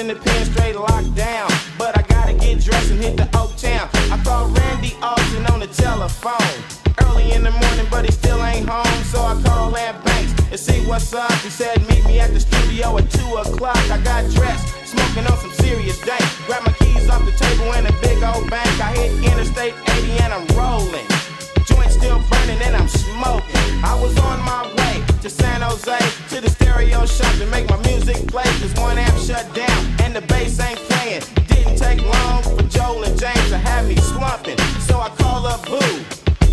in the pen straight locked down. But I gotta get dressed and hit the Oak Town. I called Randy Austin on the telephone. Early in the morning, but he still ain't home. So I called Ant Banks and see what's up. He said, Meet me at the studio at 2 o'clock. I got dressed, smoking on some serious dank. Grab my keys off the table in a big old bank. I hit Interstate 80 and I'm rolling. Joint still burning and I'm smoking. I was on my way to San Jose to the stereo shop to make my music play. Cause one amp shut down and the bass ain't playing. Didn't take long for Joel and James to have me slumping. So I call up Boo.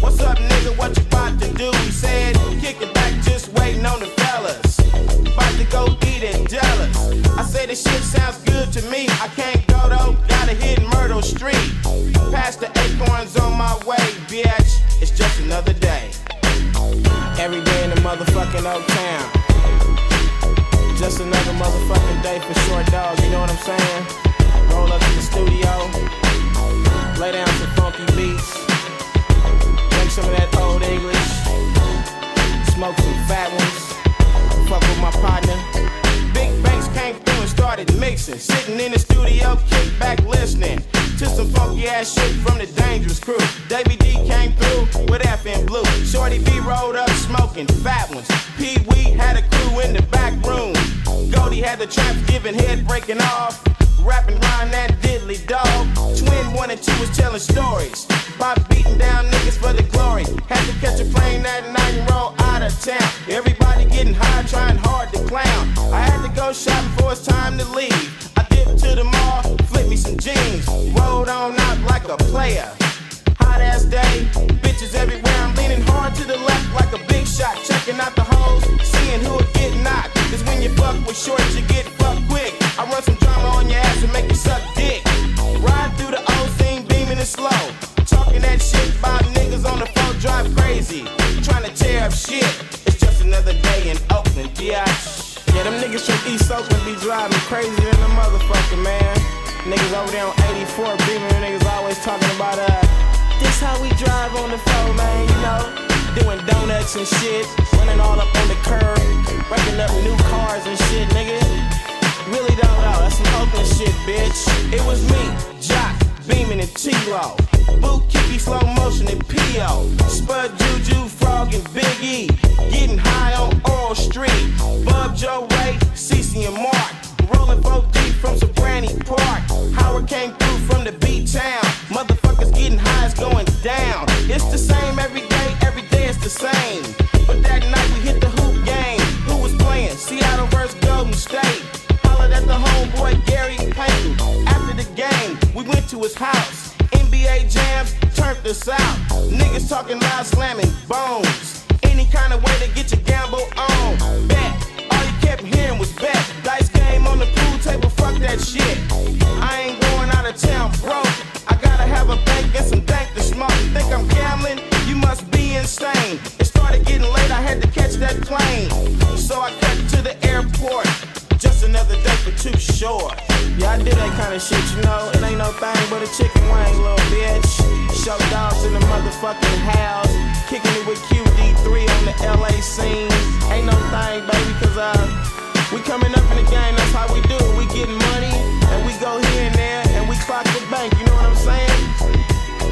What's up, nigga? What you about to do? He said, kick it back, just waiting on the fellas. About to go eat it, jealous. I said, this shit sounds good to me. I can't go though, gotta hit Myrtle Street. Past the acorns on my way, bitch. It's just another day. Every day motherfucking Oak Town. Just another motherfucking day for short dogs, you know what I'm saying? Roll up to the studio, lay down some funky beats, drink some of that old English, smoke some fat ones, fuck with my partner. Big Banks came through and started mixing. Sitting in the studio, kick back listening to some funky ass shit from the Dangerous Crew. Davey D came through with FM Blue. Shorty B rolled up smoking fat ones. Pee Wee had a crew in the back room. Goldie had the traps giving head breaking off. Rapping rhyme that diddly dog. Twin one and two was telling stories. About beating down niggas for the glory. Had to catch a plane that night and roll out of town. Everybody getting high, trying hard to clown. I had to go shopping before it's time to leave. I dipped to the mall, some jeans. Rolled on out like a player. Hot ass day, bitches everywhere. I'm leaning hard to the left like a big shot. Checking out the hoes, seeing who'll get knocked. Cause when you fuck with shorts, you get fucked quick. I run some drama on your ass and make you suck dick. Ride through the old scene, beaming it slow. Talking that shit about niggas on the phone, drive crazy. Trying to tear up shit. It's just another day in Oakland, biatch. Yeah, them niggas from East Oakland be driving crazy than a motherfucker, man. Niggas over there on 84 beaming, niggas always talking about, uh, this how we drive on the phone, man, you know? Doing donuts and shit, running all up on the curb, breaking up new cars and shit, nigga. Really don't know, that's some Oakland shit, bitch. It was me, Jock, Beaming and T-Lo. Boot Kicky, slow motion and P.O. Spud Juju, Frog and Big E. Getting high on Oral Street. Bub Joe the same. But that night we hit the hoop game. Who was playing? Seattle versus Golden State. Hollered at the homeboy Gary Payton. After the game, we went to his house. NBA jams turned us out. Niggas talking loud, slamming bones. Any kind of way to get your gamble on. Bet. All you kept hearing was bet. Dice game on the pool table, fuck that shit. I ain't going out of town broke. I gotta have a bank chicken wing, little bitch. Show dogs in the motherfucking house. Kicking it with QD3 on the LA scene. Ain't no thing, baby, cause uh, we coming up in the game, that's how we do it. We getting money, and we go here and there, and we clock the bank, you know what I'm saying?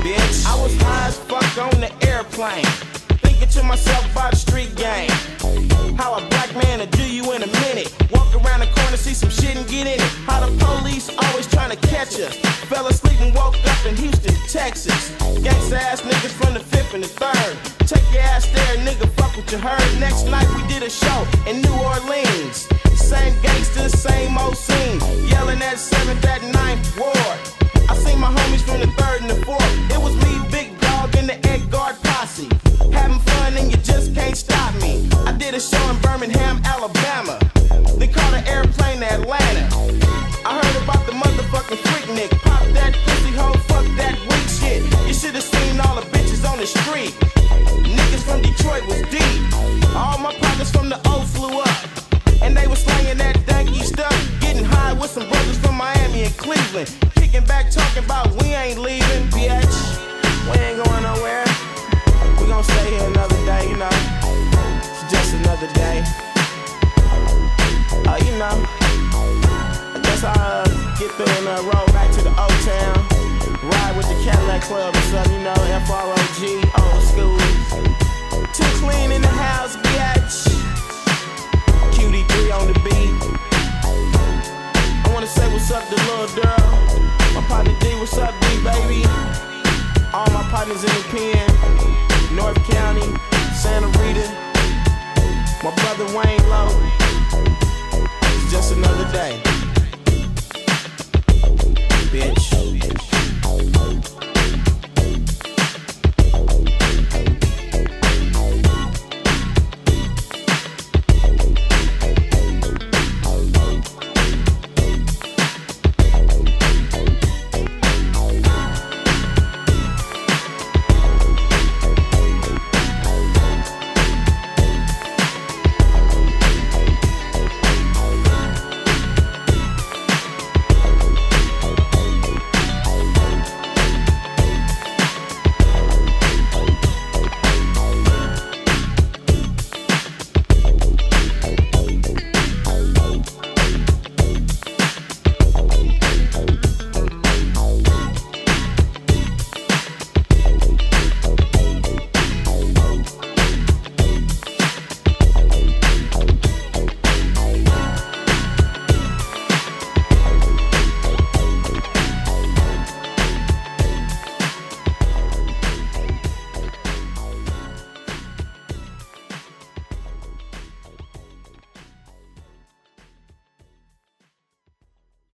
Bitch, I was high as fuck on the airplane. Thinking to myself about the street game. How a black man will do you in a minute. Walk around the corner, see some shit and get in it. How the police always trying to catch us. Fell asleep and woke up in Houston, Texas. Gangsta ass niggas from the fifth and the third. Take your ass there, nigga, fuck what you heard. Next night we did a show in New Orleans. Same gangsters, same old scene. Yelling at 7th, Cleveland. Kicking back, talking about we ain't leaving, bitch. We ain't going nowhere. We gon' stay here another day, you know. It's just another day. you know, I guess I'll uh, get through and uh, roll back to the old town. Ride with the Cadillac Club or something, you know, F-R-O-G, old school. Too clean in the house, My brother Wayne Lowe. It's just another day.